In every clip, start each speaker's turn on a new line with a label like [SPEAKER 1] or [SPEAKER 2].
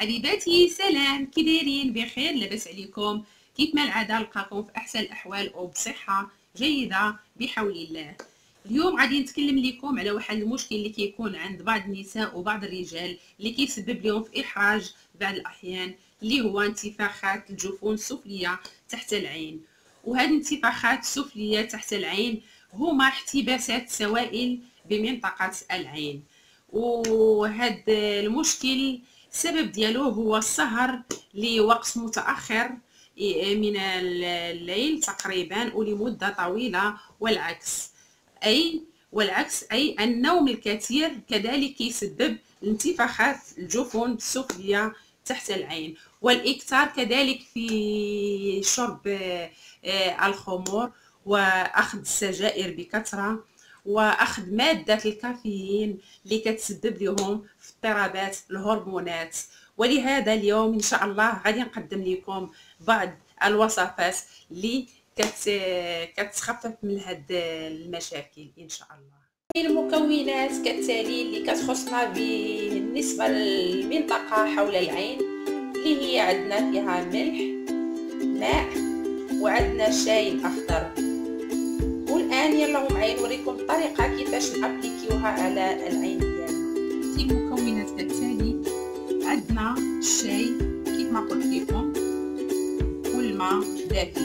[SPEAKER 1] حبيباتي سلام. كي بخير لاباس عليكم. كيف ما العاده نلقاكم في أحسن الأحوال وبصحة جيدة بحول الله. اليوم غادي نتكلم لكم على واحد المشكل اللي كيكون عند بعض النساء وبعض الرجال اللي كيسبب لهم في إحراج بعض الأحيان اللي هو انتفاخات الجفون السفلية تحت العين. وهذه الانتفاخات السفلية تحت العين هما احتباسات سوائل بمنطقة العين. وهذا المشكل السبب ديالو هو السهر لوقت متأخر من الليل تقريبا ولمدة طويلة والعكس. أي والعكس أي النوم الكثير كذلك يسبب انتفاخات الجفون السفلية تحت العين. والإكثار كذلك في شرب آه، الخمور وأخذ السجائر بكثرة. وأخذ مادة الكافيين اللي كتسبب لهم في اضطرابات الهرمونات. ولهذا اليوم إن شاء الله غادي نقدم لكم بعض الوصفات اللي كت كتخفف من هاد المشاكل إن شاء الله. المكونات كالتالي اللي كتخصنا بالنسبة للمنطقة حول العين اللي هي عندنا فيها ملح ماء وعندنا الشاي الاخضر والان يلا معايا نوريكم الطريقة كيفاش نappliquيوها على العين ديالنا. في المكونات كالتالي عندنا الشاي كيف ما قلت لكم والماء دافي.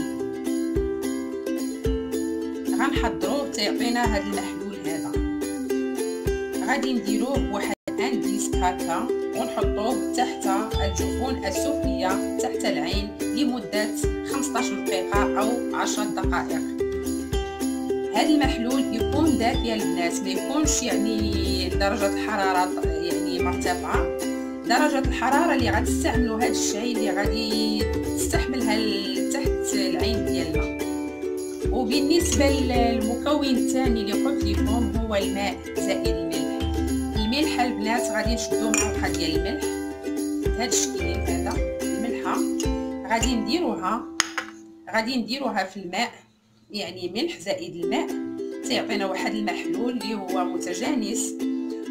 [SPEAKER 1] غنحضروه تيعطينا هذا المحلول هذا. غادي نديروه بواحد un disque هكا ونحطوه تحت الجفون السفلية تحت العين لمدة 15 دقيقة أو 10 دقائق. هذا المحلول يكون دافي البنات ما يكونش يعني درجة الحرارة يعني مرتفعة. درجة الحرارة اللي غادي تستعملوا هذا الشاي اللي غادي تستحملها تحت العين ديالنا. وبالنسبة للمكون الثاني اللي قلت لكم هو الماء زائد الملح. الملح البنات غادي نشدو معلقه ديال الملح. بهذا الشكل هذا الملحة غادي نديروها غادي نديروها في الماء. يعني ملح زائد الماء. سيعطينا واحد المحلول اللي هو متجانس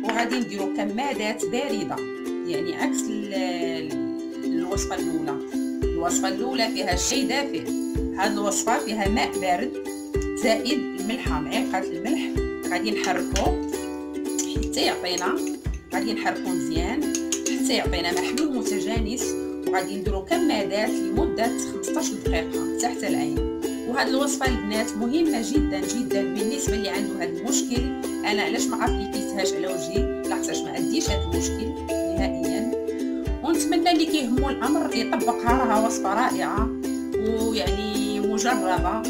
[SPEAKER 1] وغادي نديرو كمادات بارده يعني عكس الوصفة الأولى. الوصفة الأولى فيها الشاي دافئ. هذه الوصفة فيها ماء بارد زائد الملحه معلقة الملح. غادي نحركو حتى يعطينا غادي نحركو مزيان حتى يعطينا محلول متجانس وغادي نديرو كمادات لمدة 15 دقيقة تحت العين وهاد الوصفة البنات مهمة جدا جدا بالنسبة اللي عنده هذا المشكل. أنا علاش ما ابليكيتهاش على وجهي؟ لاحظتش ما عنديش هذا المشكل نهائيا. ونتمنى اللي كيهمو الأمر يطبقها راها وصفة رائعة ويعني مجربة.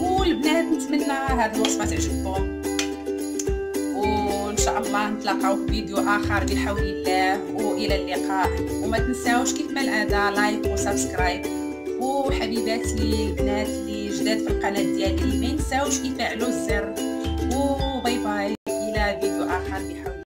[SPEAKER 1] والبنات نتمنى هذه الوصفة تعجبكم. وإن شاء الله نتلاقاو في فيديو آخر بحول الله وإلى اللقاء. وما تنساوش كيف ما العادة like و subscribe. وحبيباتي البنات اللي جداد في القناة ديالي. ما ينساوش يفعلوا الزر. و bye bye